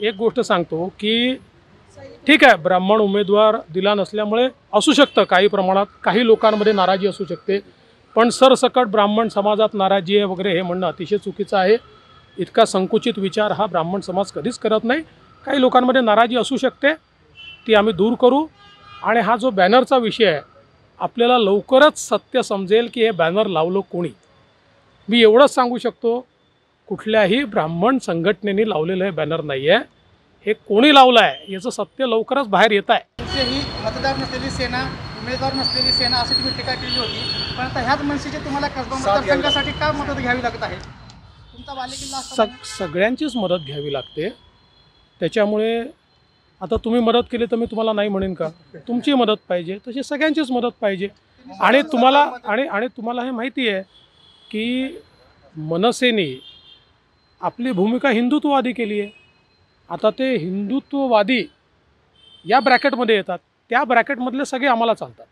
एक गोष्ट सांगतो की ठीक आहे ब्राह्मण उमेदवार दिला नसल्यामुळे असू शकतं काही प्रमाणात काही लोकांमध्ये नाराजी असू शकते. पण सरसकट ब्राह्मण समाजात नाराजी आहे वगैरे हे म्हणणं अतिशय चुकीचं आहे. इतका संकुचित विचार हा ब्राह्मण समाज कधीच करत नाही. काही लोकांमध्ये नाराजी असू शकते ती आम्ही दूर करू. आणि हा जो बॅनरचा विषय आहे आपल्याला लवकरच सत्य समजेल की हे बॅनर लावलं कोणी. मी एवढंच सांगू शकतो कुठल्याही ब्राह्मण संघटनेने लावलेलं हे बॅनर नाही आहे हे कोणी लावलं आहे याचं सत्य लवकरच बाहेर येत आहे. ही मतदार नसलेली सेना उमेदवार नसलेली सेना अशी तुम्ही टीका केली होती. पण आता ह्याच मनसेची तुम्हाला कसबा मतदारसंघासाठी का मदत घ्यावी लागत आहे? तुमचा बालेकिल्ला सग सगळ्यांचीच मदत घ्यावी लागते. त्याच्यामुळे आता तुम्ही मदत केली तर मी तुम्हाला नाही म्हणेन का? तुमची मदत पाहिजे तशी सगळ्यांचीच मदत पाहिजे. आणि तुम्हाला आणि आणि तुम्हाला हे माहिती आहे की मनसेने आपली भूमिका हिंदुत्ववादी केली आहे. आता ते हिंदुत्ववादी या ब्रॅकेटमध्ये येतात. त्या ब्रॅकेटमधले सगळे आम्हाला चालतात.